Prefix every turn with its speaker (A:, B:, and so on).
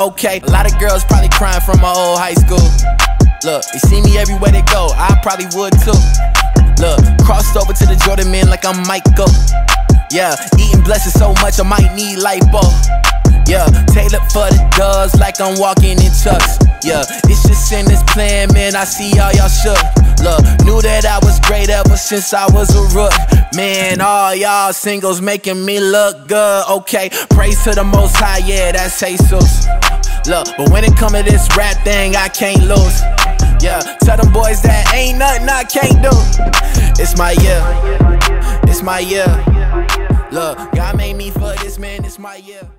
A: okay. A lot of girls probably crying from my old high school. Look, they see me everywhere they go, I probably would too. Look, crossed over to the Jordan man like I'm Michael. Yeah, eating blessings so much I might need lipo. Yeah, tailored for the doves like I'm walking in chucks. Yeah, it's just in this plan, man. I see all y'all shook. Look, knew that I was great ever since I was a rook. Man, all y'all singles making me look good. Okay, praise to the most high, yeah, that's Jesus. Look, but when it come to this rap thing, I can't lose. Yeah, tell them boys that ain't nothing I can't do. It's my year, it's my year. Look, God made me for this, man, it's my year.